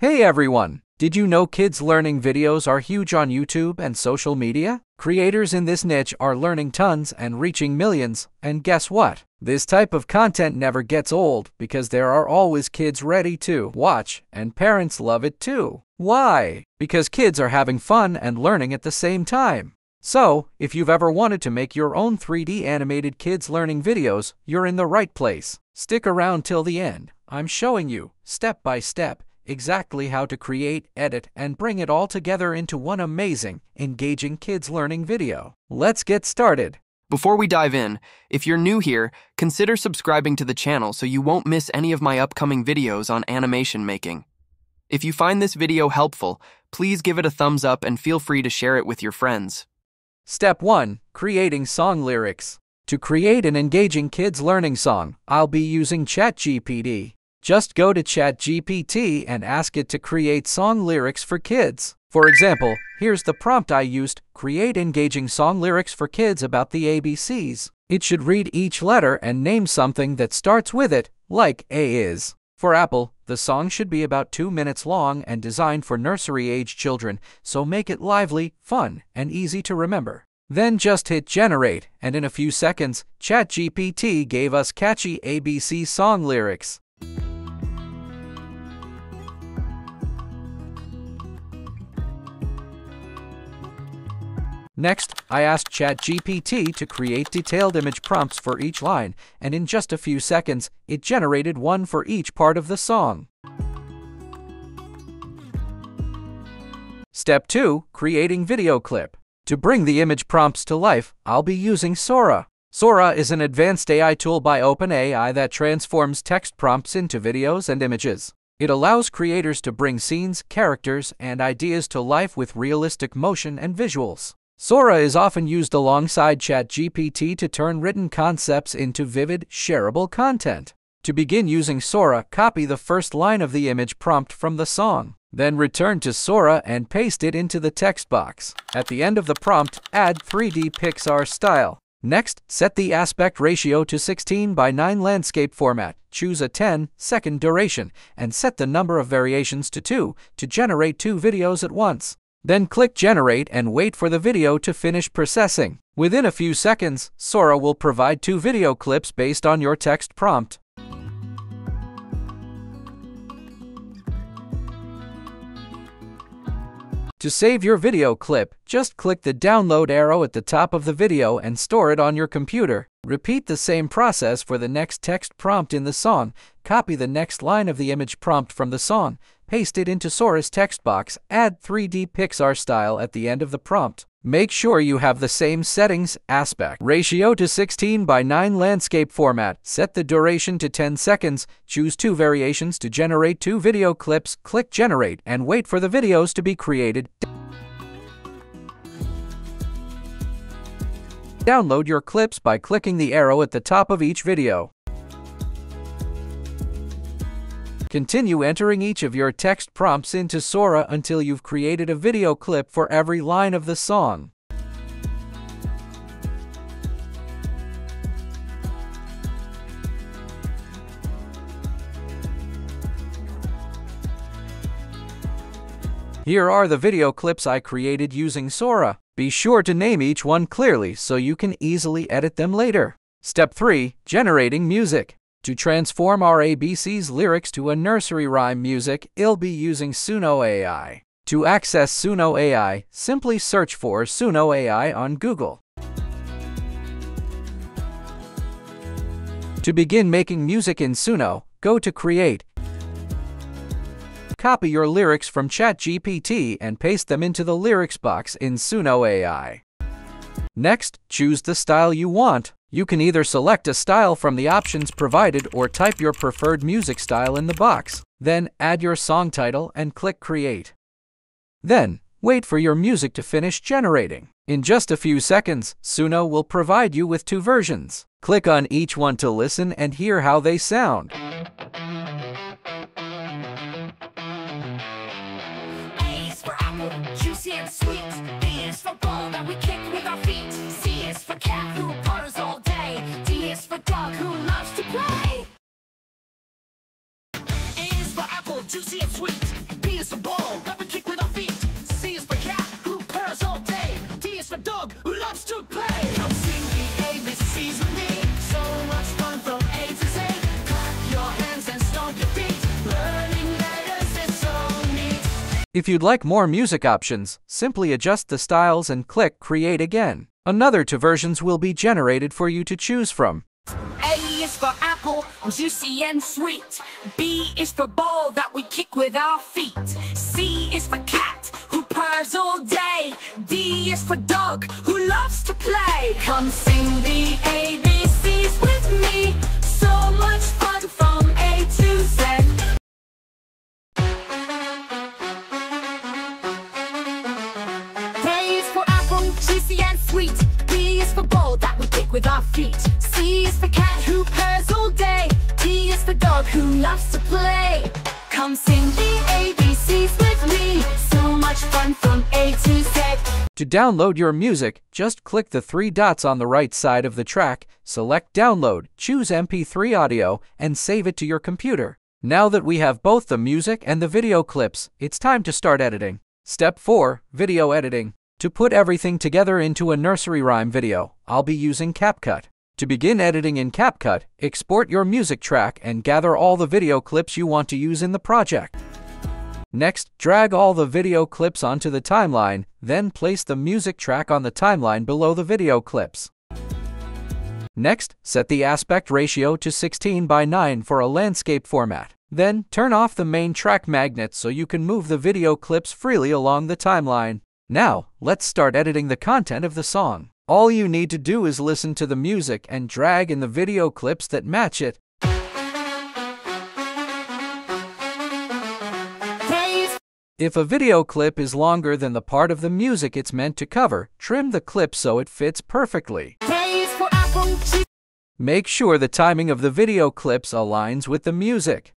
Hey everyone! Did you know kids learning videos are huge on YouTube and social media? Creators in this niche are learning tons and reaching millions, and guess what? This type of content never gets old because there are always kids ready to watch, and parents love it too. Why? Because kids are having fun and learning at the same time. So, if you've ever wanted to make your own 3D animated kids learning videos, you're in the right place. Stick around till the end. I'm showing you, step by step, exactly how to create, edit, and bring it all together into one amazing, engaging kids learning video. Let's get started. Before we dive in, if you're new here, consider subscribing to the channel so you won't miss any of my upcoming videos on animation making. If you find this video helpful, please give it a thumbs up and feel free to share it with your friends. Step 1 Creating Song Lyrics. To create an engaging kids learning song, I'll be using ChatGPT. Just go to ChatGPT and ask it to create song lyrics for kids. For example, here's the prompt I used Create engaging song lyrics for kids about the ABCs. It should read each letter and name something that starts with it, like A is. For Apple, the song should be about two minutes long and designed for nursery age children, so make it lively, fun, and easy to remember. Then just hit generate, and in a few seconds, ChatGPT gave us catchy ABC song lyrics. Next, I asked ChatGPT to create detailed image prompts for each line, and in just a few seconds, it generated one for each part of the song. Step 2. Creating video clip. To bring the image prompts to life, I'll be using Sora. Sora is an advanced AI tool by OpenAI that transforms text prompts into videos and images. It allows creators to bring scenes, characters, and ideas to life with realistic motion and visuals. Sora is often used alongside ChatGPT to turn written concepts into vivid, shareable content. To begin using Sora, copy the first line of the image prompt from the song. Then return to Sora and paste it into the text box. At the end of the prompt, add 3D Pixar style. Next, set the aspect ratio to 16 by 9 landscape format. Choose a 10 second duration and set the number of variations to 2 to generate two videos at once. Then click Generate and wait for the video to finish processing. Within a few seconds, Sora will provide two video clips based on your text prompt. To save your video clip, just click the download arrow at the top of the video and store it on your computer. Repeat the same process for the next text prompt in the song. Copy the next line of the image prompt from the song, paste it into Sora's text box, add 3D Pixar style at the end of the prompt. Make sure you have the same settings, aspect ratio to 16 by 9 landscape format, set the duration to 10 seconds, choose two variations to generate two video clips, click generate, and wait for the videos to be created. Download your clips by clicking the arrow at the top of each video. Continue entering each of your text prompts into Sora until you've created a video clip for every line of the song. Here are the video clips I created using Sora. Be sure to name each one clearly so you can easily edit them later. Step 3. Generating music. To transform our ABC's lyrics to a nursery rhyme music, I'll be using Suno AI. To access Suno AI, simply search for Suno AI on Google. To begin making music in Suno, go to Create. Copy your lyrics from ChatGPT and paste them into the lyrics box in Suno AI. Next, choose the style you want. You can either select a style from the options provided or type your preferred music style in the box. Then add your song title and click Create. Then, wait for your music to finish generating. In just a few seconds, Suno will provide you with two versions. Click on each one to listen and hear how they sound. That we kick with our feet. C is for cat If you'd like more music options, simply adjust the styles and click Create again. Another two versions will be generated for you to choose from. A is for apple, juicy and sweet. B is for ball that we kick with our feet. C is for cat, who purrs all day. D is for dog, who loves to play. Come sing the ABCs with me. So much fun from A to Z. download your music, just click the three dots on the right side of the track, select Download, choose MP3 Audio, and save it to your computer. Now that we have both the music and the video clips, it's time to start editing. Step 4 Video Editing. To put everything together into a nursery rhyme video, I'll be using CapCut. To begin editing in CapCut, export your music track and gather all the video clips you want to use in the project. Next, drag all the video clips onto the timeline, then place the music track on the timeline below the video clips. Next, set the aspect ratio to 16 by 9 for a landscape format. Then, turn off the main track magnet so you can move the video clips freely along the timeline. Now, let's start editing the content of the song. All you need to do is listen to the music and drag in the video clips that match it. If a video clip is longer than the part of the music it's meant to cover, trim the clip so it fits perfectly. A is for apple, juicy. Make sure the timing of the video clips aligns with the music.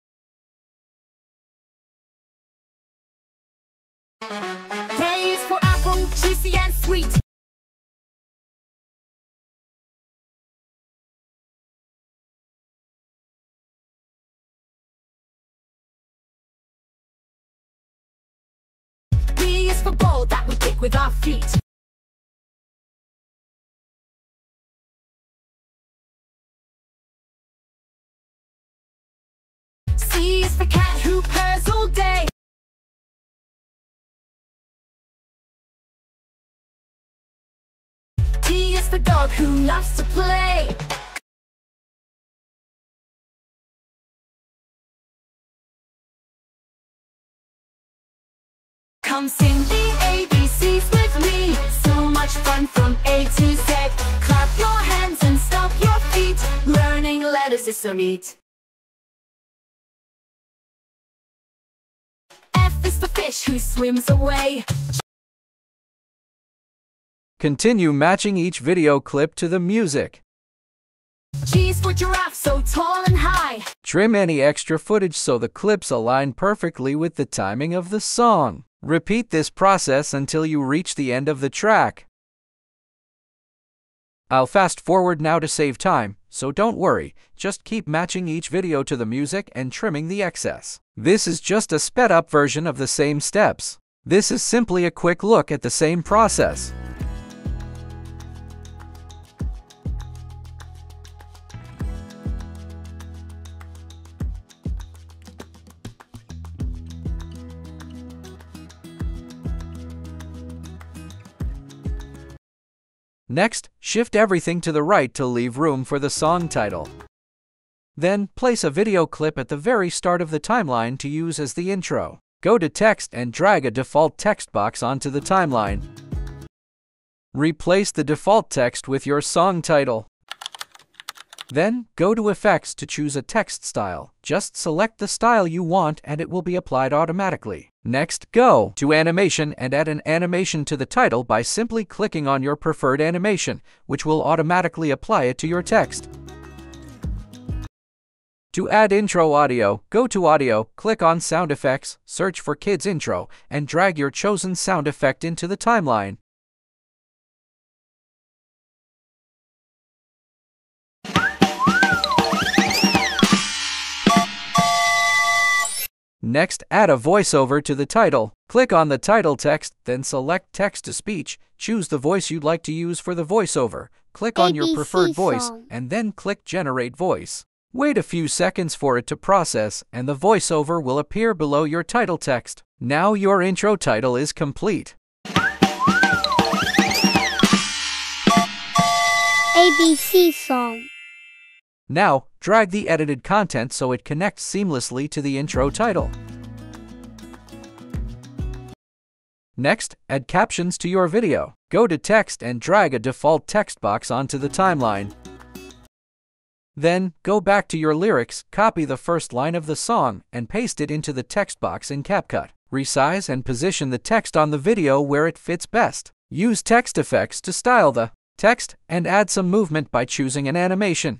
For apple, juicy and sweet. With our feet. C is for cat who purrs all day. D is the dog who loves to play. Come sing Letters is so neat. F is the fish who swims away. Continue matching each video clip to the music. G is for giraffe, so tall and high. Trim any extra footage so the clips align perfectly with the timing of the song. Repeat this process until you reach the end of the track. I'll fast forward now to save time, so don't worry, just keep matching each video to the music and trimming the excess. This is just a sped up version of the same steps. This is simply a quick look at the same process. Next, shift everything to the right to leave room for the song title. Then, place a video clip at the very start of the timeline to use as the intro. Go to Text and drag a default text box onto the timeline. Replace the default text with your song title. Then, go to Effects to choose a text style. Just select the style you want and it will be applied automatically. Next, go to Animation and add an animation to the title by simply clicking on your preferred animation, which will automatically apply it to your text. To add intro audio, go to Audio, click on Sound Effects, search for Kids Intro, and drag your chosen sound effect into the timeline. Next, add a voiceover to the title. Click on the title text, then select text to speech. Choose the voice you'd like to use for the voiceover. Click on your preferred voice song. and then click Generate Voice. Wait a few seconds for it to process and the voiceover will appear below your title text. Now your intro title is complete. ABC song. Now, drag the edited content so it connects seamlessly to the intro title. Next, add captions to your video. Go to text and drag a default text box onto the timeline. Then, go back to your lyrics, copy the first line of the song, and paste it into the text box in CapCut. Resize and position the text on the video where it fits best. Use text effects to style the text and add some movement by choosing an animation.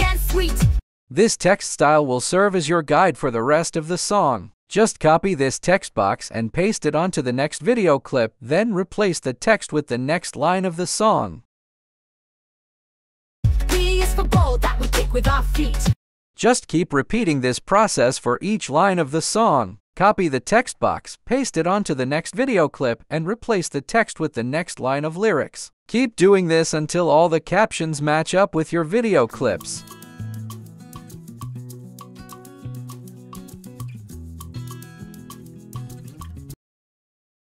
And sweet. This text style will serve as your guide for the rest of the song. Just copy this text box and paste it onto the next video clip, then replace the text with the next line of the song. B is for ball that we kick with our feet. Just keep repeating this process for each line of the song. Copy the text box, paste it onto the next video clip, and replace the text with the next line of lyrics. Keep doing this until all the captions match up with your video clips.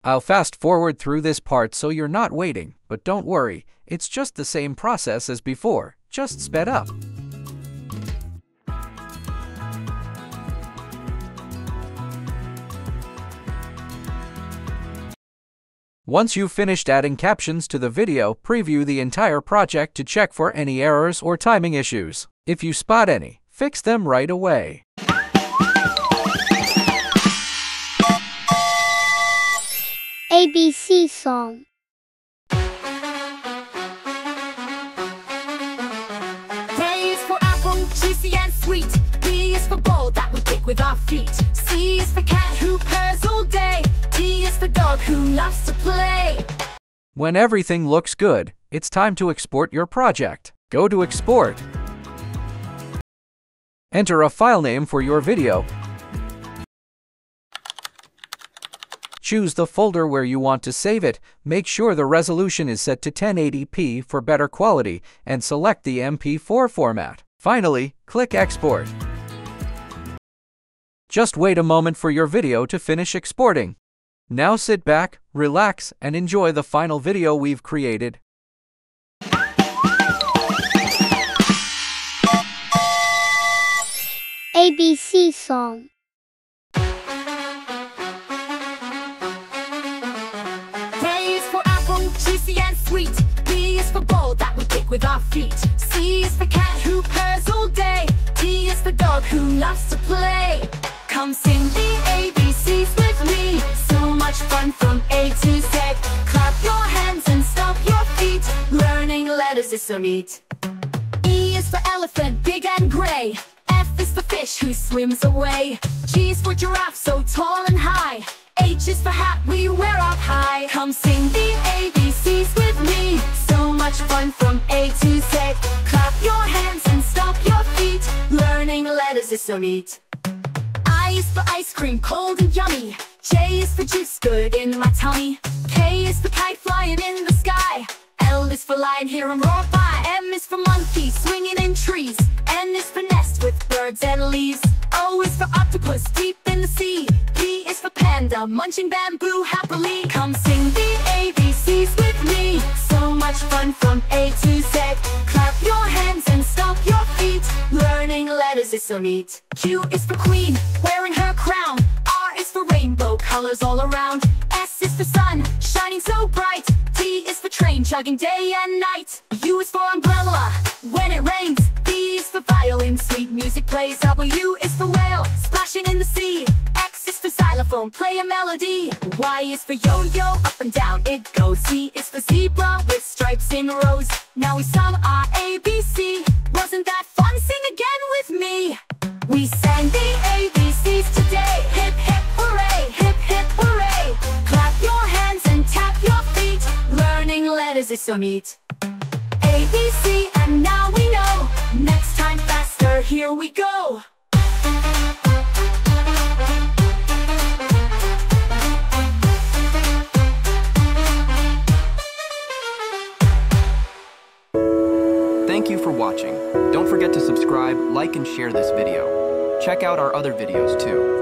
I'll fast forward through this part so you're not waiting, but don't worry, it's just the same process as before, just sped up. Once you've finished adding captions to the video, preview the entire project to check for any errors or timing issues. If you spot any, fix them right away. ABC song. K is for apple, juicy and sweet. B is for ball that we kick with our feet. C is for cat who purrs all day. Dog who loves to play. When everything looks good, it's time to export your project. Go to Export. Enter a file name for your video. Choose the folder where you want to save it. Make sure the resolution is set to 1080p for better quality and select the MP4 format. Finally, click Export. Just wait a moment for your video to finish exporting. Now sit back, relax, and enjoy the final video we've created. ABC song. K is for apple, juicy and sweet. B is for ball that we kick with our feet. C is for cat who purrs all day. D is for dog who loves to play. Come sing E is for elephant, big and gray. F is for fish who swims away. G is for giraffe, so tall and high. H is for hat we wear up high. Come sing the ABCs with me. So much fun from A to Z. Clap your hands and stomp your feet. Learning letters is so neat. I is for ice cream, cold and yummy. J is for juice, good in my tummy. K is for kite flying in the sky. Is for lion, hear 'em roar by. M is for monkey, swinging in trees. N is for nest with birds and leaves. O is for octopus, deep in the sea. P is for panda, munching bamboo happily. Come sing the ABCs with me. So much fun from A to Z. Clap your hands and stomp your feet. Learning letters is so neat. Q is for queen, wearing her crown. R is for rainbow colors all around. S is for sun, shining so bright. Train, chugging day and night. U is for umbrella, when it rains. V is for violin, sweet music plays. W is for whale, splashing in the sea. X is for xylophone, play a melody. Y is for yo-yo, up and down it goes. Z is for zebra, with stripes in rows. Now we sung our ABC. Wasn't that fun? Sing again with me. We sang the ABCs ABC, and now we know. Next time faster, here we go. Thank you for watching. Don't forget to subscribe, like, and share this video. Check out our other videos too.